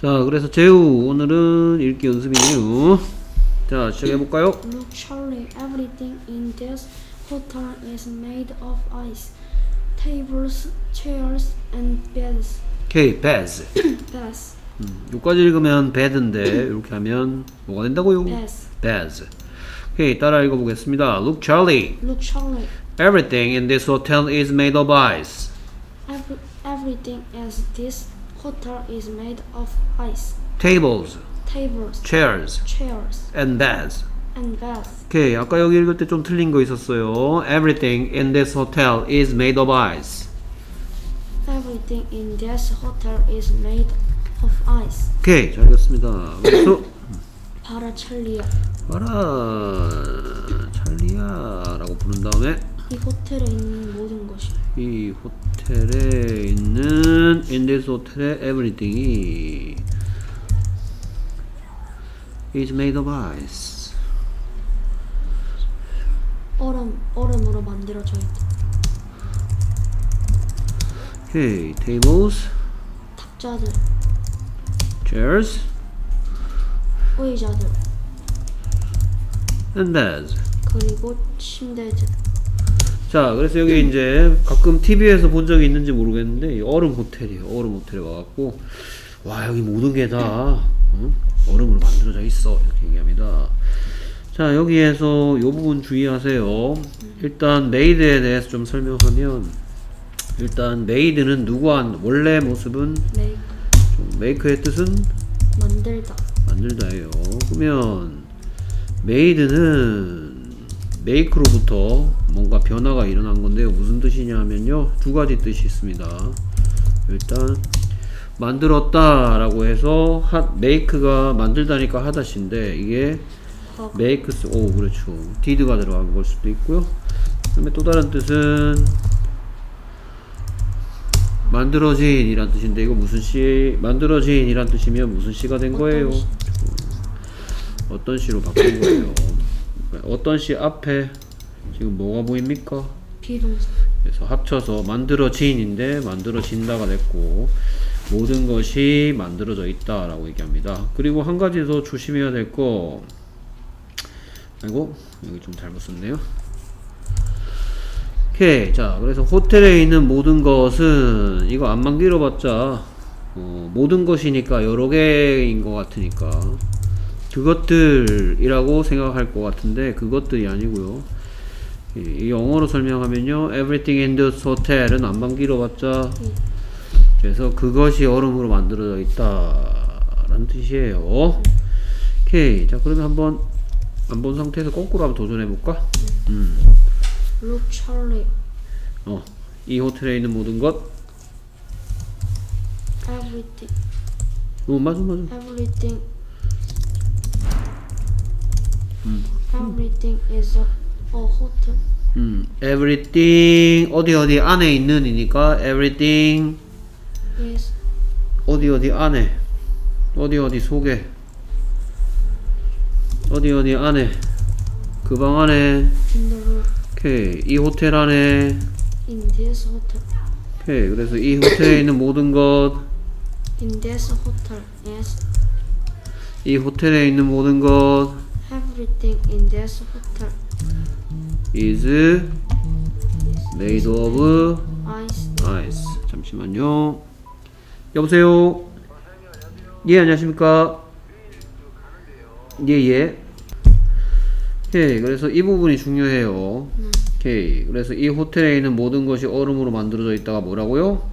자, 그래서 재우 오늘은 읽기 연습이네요. 자, 시작해볼까요? Look, Charlie, everything in this hotel is made of ice. Tables, chairs, and beds. 오케이, beds. Beds. 음, 여기까지 읽으면 bed인데 이렇게 하면 뭐가 된다고요? Beds. beds. 오케이, 따라 읽어보겠습니다. Look, Charlie. Look, Charlie, Everything in this hotel is made of ice. every, everything in this hotel is made of ice. Tables, Tables, chairs, chairs, and beds. and beds. 오케이, 아까 여기 읽을 때 좀 틀린 거 있었어요. Everything in this hotel is made of ice. Everything in this hotel is made of ice. 오케이, 잘 읽었습니다. 그래서 봐라, 찰리야. 봐라, 찰리야라고 부른 다음에 이 호텔에 있는 모든 것이 이 호텔 에 있는 in this 호텔의 everything이 is made of ice. 얼음, 얼음으로 만들어져 있다. 오케이, tables, 탁자들, chairs, 의자들, and beds. 그리고 침대들. 자, 그래서 여기 이제 가끔 TV에서 본 적이 있는지 모르겠는데 이 얼음 호텔이에요. 얼음 호텔에 와갖고 와 여기 모든 게 다 얼음으로 만들어져 있어 이렇게 얘기합니다. 자 여기에서 이 부분 주의하세요. 일단 made에 대해서 좀 설명하면 일단 made는 누구한 원래 모습은 make, 좀 make의 뜻은 만들다. 만들다예요. 그러면 made는 make로부터 뭔가 변화가 일어난 건데요. 무슨 뜻이냐 하면요. 두 가지 뜻이 있습니다. 일단 만들었다 라고 해서 하, make가 만들다니까 하다씨인데 이게 어, makes 오 그렇죠. did가 들어간 걸 수도 있고요. 그 다음에 또 다른 뜻은 만들어진 이란 뜻인데 이거 무슨 시 만들어진 이란 뜻이면 무슨 시가 된 거예요? 어떤 시로 바꾼 거예요? 어떤 시 앞에 지금 뭐가 보입니까? 비동사. 그래서 합쳐서 만들어진인데 만들어진다가 됐고 모든 것이 만들어져 있다 라고 얘기합니다. 그리고 한 가지 더 조심해야 될 거. 아이고 여기 좀 잘못 썼네요. 오케이 자 그래서 호텔에 있는 모든 것은 이거 안만 길어봤자 어, 모든 것이니까 여러 개인 것 같으니까 그것들이라고 생각할 것 같은데 그것들이 아니고요. 이, 이 영어로 설명하면요, everything in this hotel은 안만 길어봤자 예. 그래서 그것이 얼음으로 만들어져 있다 라는 뜻이에요. 오케이, 자 그러면 한번 안 본 상태에서 거꾸로 한번 도전해 볼까? 음, Look, Charlie, 어, 이 호텔에 있는 모든 것, everything, 어 맞아 맞아. everything, everything is a, a hotel. 음, everything 어디 어디 안에 있는이니까 everything Is 어디 어디 안에 어디 어디 속에 어디 어디 안에 그 방 안에 in the room. 오케이 이 호텔 안에 In this hotel. 오케이 그래서 이 호텔에 있는 모든 것이 In this hotel is 호텔에 있는 모든 것 everything in this hotel is made of ice. ice 잠시만요 여보세요 예 안녕하십니까 예 예 오케이 그래서 이 부분이 중요해요 오케이 그래서 이 호텔에 있는 모든 것이 얼음으로 만들어져 있다가 뭐라고요?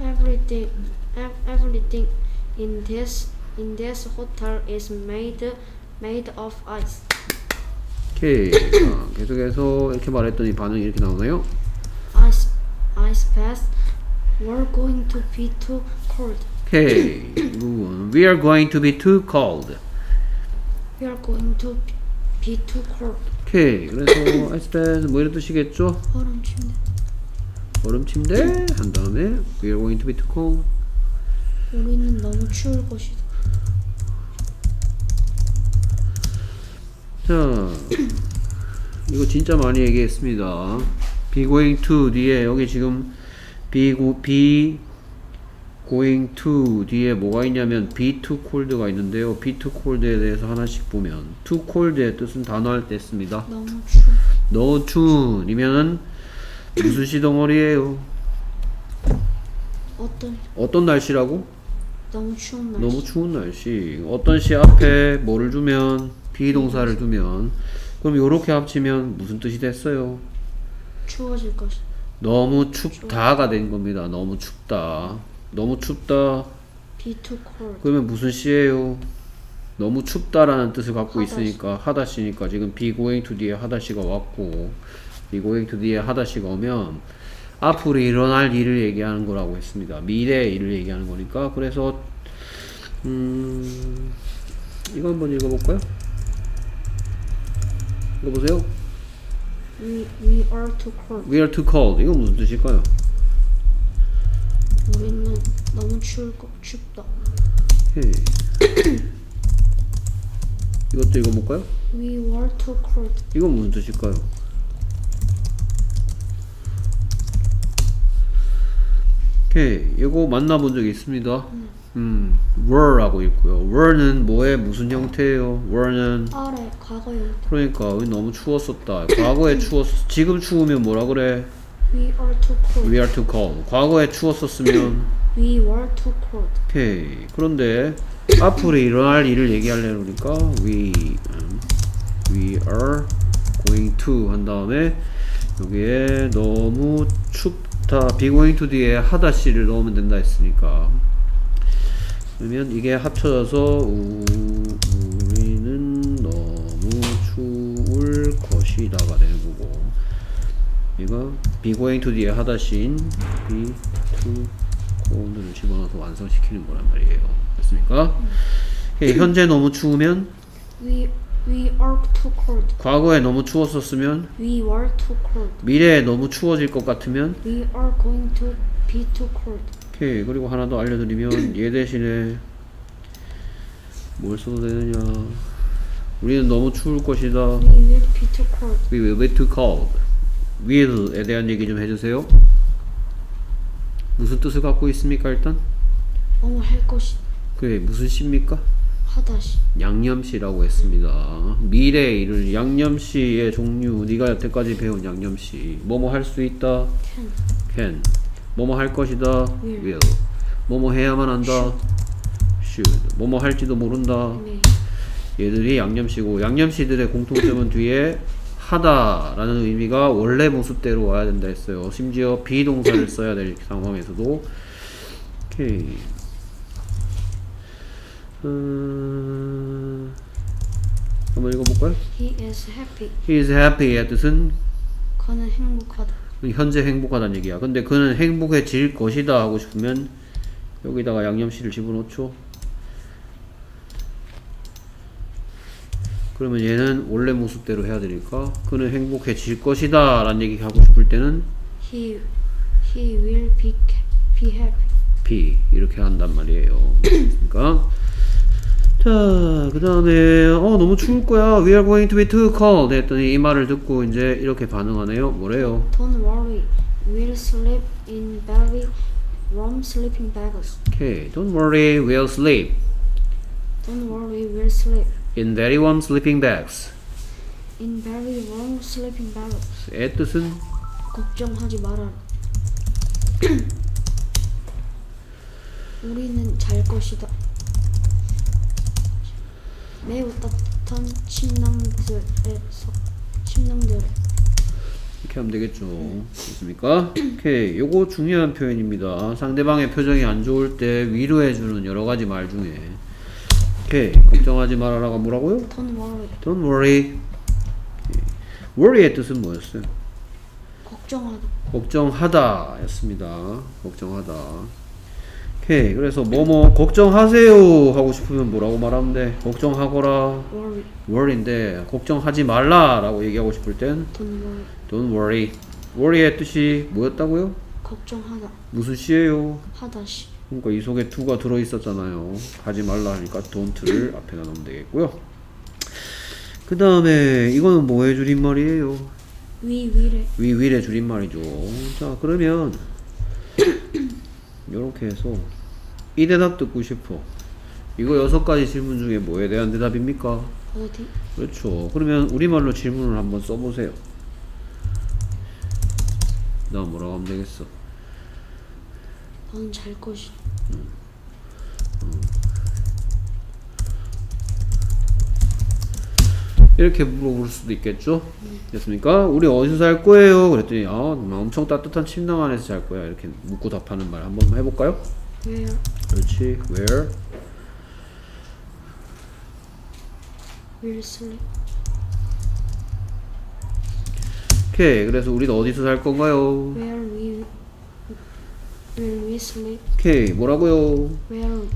Everything, ev- everything in this in this hotel is made made of ice. 오케이 자, 계속해서 이렇게 말했더니 반응이 이렇게 나오나요? Ice ice baths were going to be too cold. 오케이 이 부분 We are going to be too cold We are going to be too cold. 오케이 그래서 아이스베스 뭐 이런 뜻이겠죠? 얼음 침대. 얼음 침대 한 다음에 We are going to be too cold 우리는 너무 추울 것이다. 자 이거 진짜 많이 얘기했습니다 be going to 뒤에 여기 지금 be, go, be going to 뒤에 뭐가 있냐면 be too cold가 있는데요. be too cold에 대해서 하나씩 보면 too cold의 뜻은 단어할 때 씁니다. 너무 추워. no 추운이면은 무슨 시 덩어리예요? 어떤 어떤 날씨라고? 너무 추운 날씨. 너무 추운 날씨. 어떤 시 앞에 뭐를 두면 비동사를 두면 그럼 요렇게 합치면 무슨 뜻이 됐어요? 추워질 것이. 너무 춥다가 된 겁니다. 너무 춥다. 너무 춥다. Be too cold. 그러면 무슨 시예요? 너무 춥다라는 뜻을 갖고 하다 시. 있으니까 하다 시니까 지금 be going to 뒤에 하다 시가 왔고 be going to 뒤에 하다 시가 오면 앞으로 일어날 일을 얘기하는 거라고 했습니다. 미래의 일을 얘기하는 거니까 그래서 음 이거 한번 읽어볼까요? 이거 보세요. We we are too cold. We are too cold. 이거 무슨 뜻일까요? 우리는 너무 추울 거 춥다. 오케이. 이것도 읽어볼까요? We were too cold. 이건 무슨 뜻일까요? 오케이, 이거 만나본 적이 있습니다. 음, were라고 있고요. were는 뭐의 무슨 형태예요? were는 아래 과거에 그러니까 우리 너무 추웠었다. 과거에 추웠. 지금 추우면 뭐라 그래? We are too cold. We are too cold. 과거에 추웠었으면 We were too cold. 오케이. 그런데 앞으로 일어날 일을 얘기하려니까 we 음, we are going to 한 다음에 여기에 너무 춥다 be going to 뒤에 하다 씨를 넣으면 된다 했으니까 그러면 이게 합쳐져서 우, 우리는 너무 추울 것이다가 되는 거고 이거 be going to 뒤에 하다 씬 be to cold를 집어넣어서 완성시키는 거란 말이에요 됐습니까? 오케이, 현재 너무 추우면 We we are too cold. 과거에 너무 추웠었으면 We were too cold. 미래에 너무 추워질 것 같으면 We are going to be too cold. 오케이 그리고 하나 더 알려드리면 얘 대신에 뭘 써도 되느냐 우리는 너무 추울 것이다 We will be too cold. We will be too cold will에 대한 얘기 좀 해주세요 무슨 뜻을 갖고 있습니까 일단? 뭐뭐 할 것이 그게 무슨 시입니까? 하다시. 양념시라고 했습니다 미래의 일을 양념시의 종류 네가 여태까지 배운 양념시 뭐뭐 할 수 있다 Can. can 뭐뭐 할 것이다 will. will 뭐뭐 해야만 한다 should 뭐뭐 할지도 모른다 May. 얘들이 양념시고 양념시들의 공통점은 뒤에 하다 라는 의미가 원래 모습대로 와야 된다 했어요 심지어 비동사를 써야 될 상황에서도 오케이 음, 한번 읽어볼까요? He is happy. He is happy의 뜻은 그는 행복하다. 현재 행복하다는 얘기야. 근데 그는 행복해질 것이다 하고 싶으면 여기다가 양념씨를 집어넣죠. 그러면 얘는 원래 모습대로 해야 되니까 그는 행복해질 것이다 라는 얘기 하고 싶을 때는 He he will be be happy. be 이렇게 한단 말이에요. 그러니까 자, 그 다음에, 어, 너무 추울 거야. We are going to be too cold. 했더니 이 말을 듣고 이제 이렇게 반응하네요. 뭐래요? Don't worry. We'll sleep in very warm sleeping bags. Okay, don't worry. We'll sleep Don't worry. We'll sleep in very warm sleeping bags. in very warm sleeping bags. 의 뜻은 걱정하지 말아라. 우리는 잘 것이다. 매우 따뜻한 침낭들에서 침낭들 이렇게 하면 되겠죠. 됐습니까? 오케이. 요거 중요한 표현입니다. 상대방의 표정이 안 좋을 때 위로해주는 여러 가지 말 중에. 오케이. 걱정하지 말아라가 뭐라고요? Don't worry. Don't worry. worry의 뜻은 뭐였어요? 걱정하다. 걱정하다 였습니다. 걱정하다. 오케이. 그래서 뭐뭐 걱정하세요 하고 싶으면 뭐라고 말하면 돼? 걱정하거라. Worry. worry인데 걱정하지 말라 라고 얘기하고 싶을 땐 Don't worry. don't worry. worry의 뜻이 뭐였다고요? 걱정하다. 무슨 시예요? 하다 시. 그러니까 이 속에 to가 들어 있었잖아요. 하지 말라 하니까 don't를 앞에다 넣으면 되겠고요. 그 다음에 이거는 뭐의 줄임말이에요? 위 위래. 위 will의 줄임말이죠. 자 그러면 이렇게 해서 이 대답 듣고 싶어. 이거 여섯 가지 질문 중에 뭐에 대한 대답입니까? 어디? 그렇죠. 그러면 우리말로 질문을 한번 써보세요. 나 뭐라고 하면 되겠어? 넌 잘 것이. 이렇게 물어볼 수도 있겠죠? 됐습니까? 우리 어디서 살 거예요? 그랬더니 아, 나 엄청 따뜻한 침낭 안에서 잘 거야. 이렇게 묻고 답하는 말 한번 해볼까요? Where? 그렇지. Where? Sleep? 오케이. 그래서 우리는 어디서 살 건가요? Where we? Will we sleep? 오케이. 뭐라고요? Where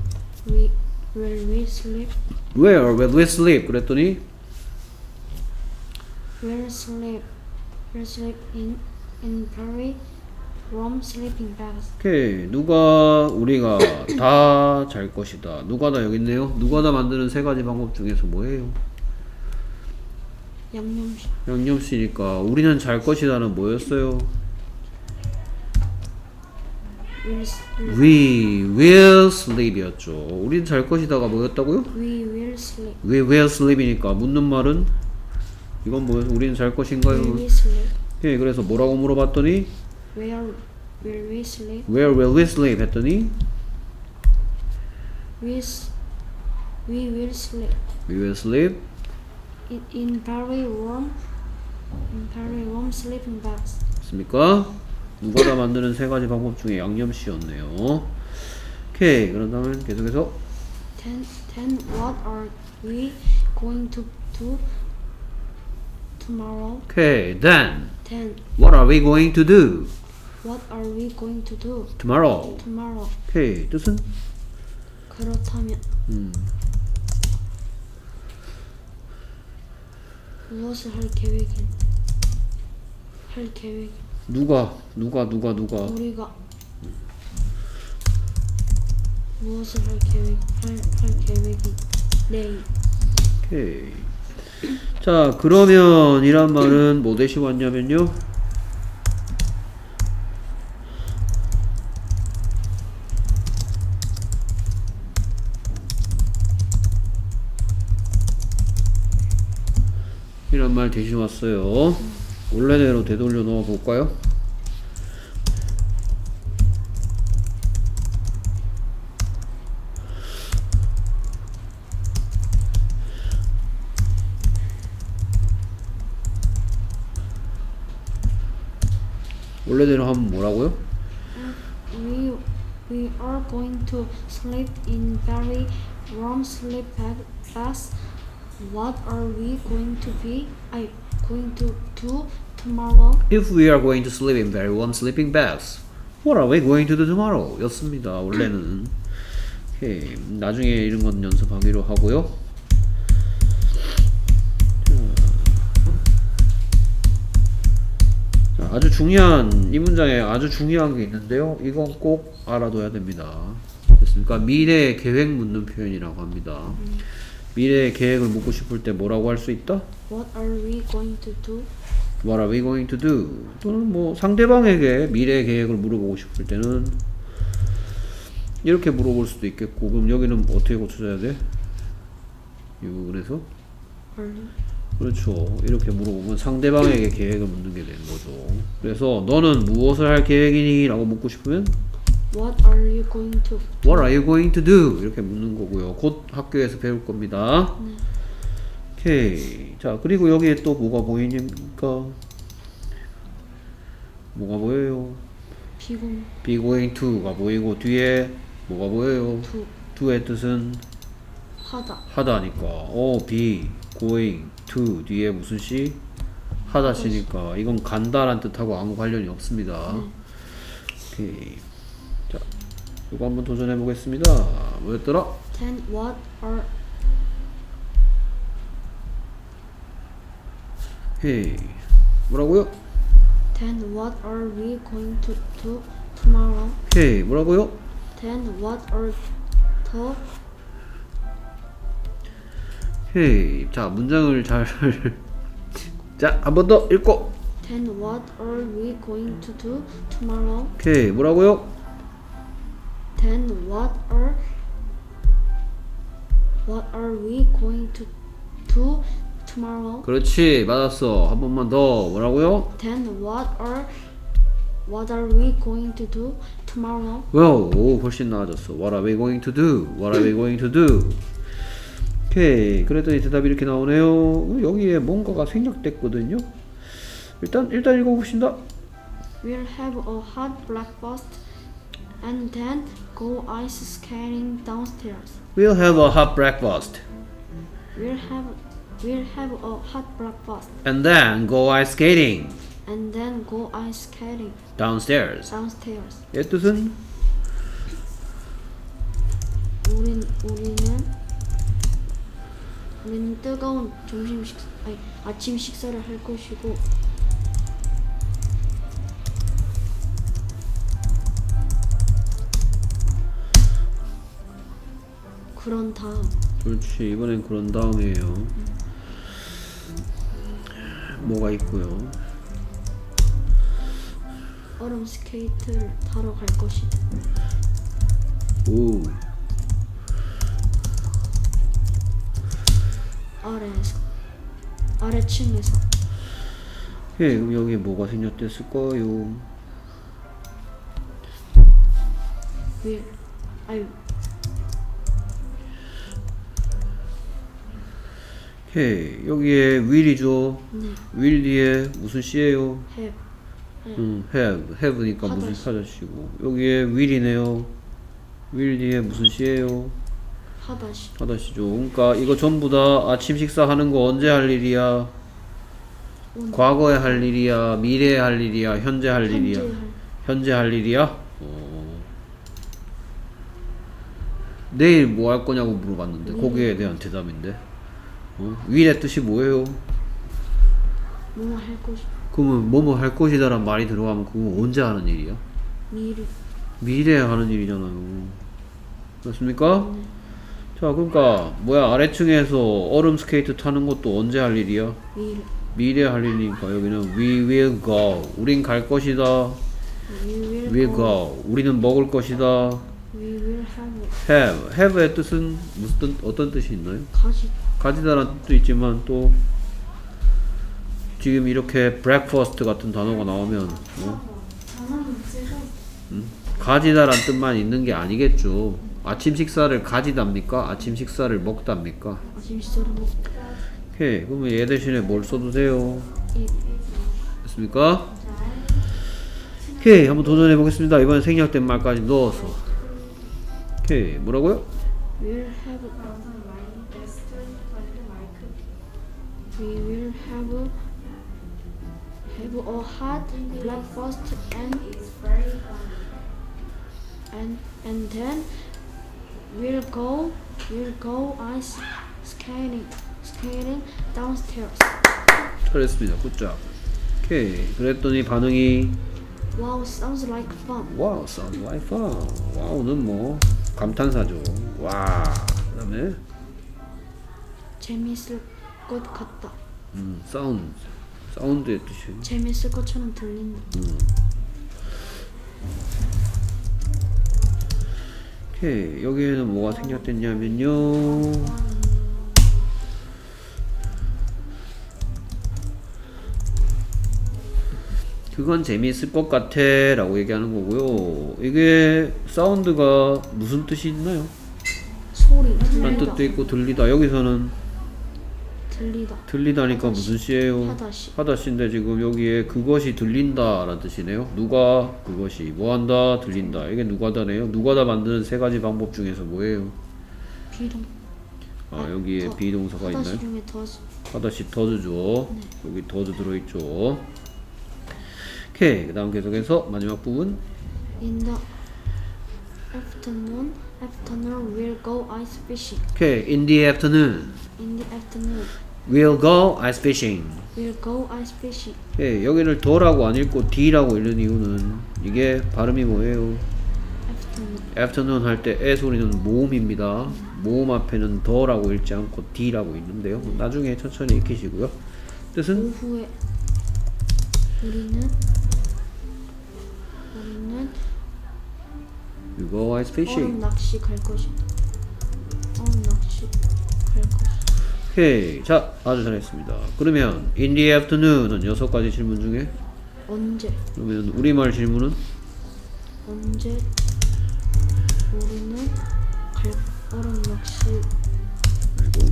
we? Will we sleep? Where will we sleep? 그랬더니 Will sleep? Will sleep in in very warm sleeping bags. 오케이. 누가 우리가 다 잘 것이다. 누가 다 여기 있네요. 누가 다 만드는 세 가지 방법 중에서 뭐예요? 양념식. 양념씨니까 우리는 잘 것이다는 뭐였어요? Will sleep. We will sleep이었죠. 우린 잘 것이다가 뭐였다고요? We will sleep. We will sleep이니까 묻는 말은 이건 뭐예요? 우리는 잘 것인가요? Will we sleep? 오케이. 그래서 뭐라고 물어봤더니 Where will we sleep? Where will we sleep? 했더니 We s- we will sleep We will sleep. in, in very warm in very warm sleeping bags. 맞습니까? 누가 다 만드는 세 가지 방법 중에 양념씨였네요. 오케이. 그런 다음에 계속해서 Then then what are we going to do tomorrow? 오케이. Then Then what are we going to do what are we going to do tomorrow? tomorrow? 오케이. 뜻은 그렇다면 음. 무엇을 할 계획인? 할 계획. 누가 누가 누가 누가 우리가 무엇을 할 계획? 할, 할 계획인? 내일. 오케이. 자, 그러면 이란 말은 뭐 대시 왔냐면요. 이란 말 대신 왔어요. 원래대로 되돌려 넣어 볼까요? 원래대로 하면 뭐라고요? We we are going to sleep in very warm sleep bags. What are we going to be? I going to do tomorrow? If we are going to sleep in very warm sleeping bags, what are we going to do tomorrow? 였습니다. 원래는. 오케이. 나중에 이런 건 연습하기로 하고요. 자, 아주 중요한 이 문장에 아주 중요한 게 있는데요. 이건 꼭 알아둬야 됩니다. 됐습니까? 미래 계획 묻는 표현이라고 합니다. 미래 계획을 묻고 싶을 때 뭐라고 할 수 있다? What are we going to do? What are we going to do? 또는 뭐 상대방에게 미래 계획을 물어보고 싶을 때는 이렇게 물어볼 수도 있겠고 그럼 여기는 어떻게 고쳐줘야 돼? 이 부분에서. 그렇죠 이렇게 물어보면 상대방에게 계획을 묻는 게 되는 거죠 그래서 너는 무엇을 할 계획이니? 라고 묻고 싶으면 What are you going to? What are you going to do? 이렇게 묻는 거고요 곧 학교에서 배울 겁니다 네. 오케이 자 그리고 여기에 또 뭐가 보이니까 뭐가 보여요? 비공 going to가 보이고 뒤에 뭐가 보여요? to to의 뜻은 하다. 하다니까 어 be going to 뒤에 무슨 시? 하다 시니까 이건 간다란 뜻하고 아무 관련이 없습니다 오케이 자 이거 한번 도전해 보겠습니다 뭐였더라? Then what are 오케이 뭐라고요? then what are we going to do tomorrow? 오케이 뭐라고요? Then what are the 오케이 자 문장을 잘 자, 한 번 더 읽고. then what are we going to do tomorrow? 오케이, 뭐라고요? Then what are what are we going to do tomorrow? 그렇지 맞았어 한 번만 더 뭐라고요? Then what are what are we going to do tomorrow? Well, 오 훨씬 나아졌어 What are we going to do? What are we going to do? 오케이 그랬더니 대답이 이렇게 나오네요 어, 여기에 뭔가가 생략됐거든요 일단 일단 읽어봅시다 We'll have a hot breakfast and then go ice skating downstairs. We'll have a hot breakfast We'll have we'll have a hot breakfast and then go ice skating and then go ice skating downstairs downstairs. 얘 뜻은 우린 우리는 우리는 뜨거운 점심 식 아니 아침 식사를 할 것이고 그런 다음 그렇지. 이번엔 그런 다음이에요. 뭐가 있고요? 얼음 스케이트를 타러 갈 것이다. 오. 아래에서 아래층에서. 오케이 그럼 여기에 뭐가 생략됐을까요? 윌 아유 오케이 여기에 will이죠 네 will 뒤에 무슨 씨예요 have 음, have, have니까 무슨 하다시. 사자씨고 여기에 will이네요. will 뒤에 무슨 씨예요? 하다시 하다시죠. 그러니까 이거 전부 다 아침 식사하는 거 언제 할 일이야? 오늘 과거에 할 일이야? 미래에 할 일이야? 현재 할 일이야? 현재 할 현재 할 일이야? 어. 내일 뭐 할 거냐고 물어봤는데 거기에 대한 대답인데. 어? will의 뜻이 뭐예요? 뭐뭐 할 것이 그러면 뭐뭐 할 것이다란 말이 들어가면 그거 언제 하는 일이야? 미래 미래에 하는 일이잖아요. 그렇습니까? 자, 그러니까 뭐야 아래층에서 얼음 스케이트 타는 것도 언제 할 일이야? 미래 미래에 할 일이니까 여기는 we will go. 우린 갈 것이다. we will will go. go. 우리는 먹을 것이다. we will have have. have의 뜻은 무슨 뜻, 어떤 뜻이 있나요? 가지 가지다라는 뜻도 있지만 또 지금 이렇게 breakfast 같은 단어가 나오면 뭐 음? 가지다란 뜻만 있는 게 아니겠죠. 아침 식사를 가지답니까? 아침 식사를 먹답니까? 아침 식사를 먹고 오케이. 그러면 얘 대신에 뭘? 이 됐습니까? 오케이. 한번 도전해 보겠습니다. 이번엔 생략된 말까지 넣어서. 오케이. 뭐라고요? We will have have a hot breakfast and and and then we'll go we'll go ice skating skating downstairs. 잘했습니다. 굿잡. 오케이. 그랬더니 반응이 Wow, sounds like fun. Wow, sounds like fun. Wow는 뭐 감탄사죠. 와. 그다음에 재밌을 것 같다. 음, sound. sound의 뜻이. 재밌을 것처럼 들린다. 오케이. 여기에는 뭐가 생략됐냐면요. 그건 재미있을 것 같아 라고 얘기하는 거고요 이게 사운드가 무슨 뜻이 있나요? 소리 란 들리다. 뜻도 있고 들리다 여기서는 들리다. 들리다니까 무슨 시예요? 하다시. 하다시인데 지금 여기에 그것이 들린다 라는 뜻이네요 누가 그것이 뭐한다 들린다 이게 누가다네요 누가다 만드는 세 가지 방법 중에서 뭐예요? 비동. 아 여기에 더- 비동사가 하다시 있나요? 중에 더 하다시 더즈죠 여기 더즈 들어있죠 오케이 그 다음 계속해서 마지막 부분 In the afternoon, afternoon we'll go ice fishing. 오케이 in the afternoon In the afternoon, we'll go ice fishing we'll go ice fishing. 예, 여기를 더라고 안 읽고 D라고 읽는 이유는 이게 발음이 뭐예요? Afternoon, afternoon 할 때 에 소리는 모음입니다. 모음 앞에는 더라고 읽지 않고 D라고 읽는데요. 나중에 천천히 익히시고요. 뜻은 오후에 우리는 우리는 You go ice fishing. 얼음 낚시 갈 것이다. 얼음 낚시 갈 것이다. 오케이. 자, 아주 잘했습니다. 그러면 in the afternoon은 여섯 가지 질문 중에 언제 그러면 우리말 질문은 언제 우리는 갈 얼음 낚시 그리고.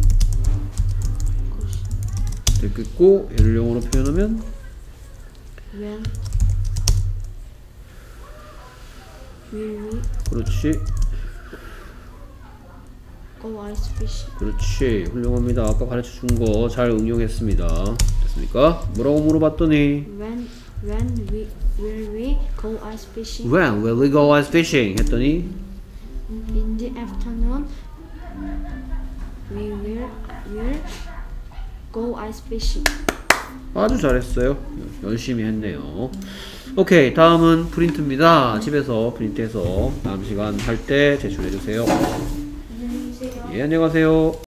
됐겠고 얘를 영어로 표현하면 When will we 그렇지. Ice fishing? 그렇지. 훌륭합니다. 아까 가르쳐 준 거 잘 응용했습니다. 됐습니까? 뭐라고 물어봤더니 When when we will we go ice fishing? When will we go ice fishing? 했더니 In the afternoon, we will will go ice fishing. 아주 잘했어요. 열심히 했네요. 오케이, 다음은 프린트입니다. 집에서 프린트해서 다음 시간 할 때 제출해 주세요. 안녕히 계세요. 예, 안녕하세요.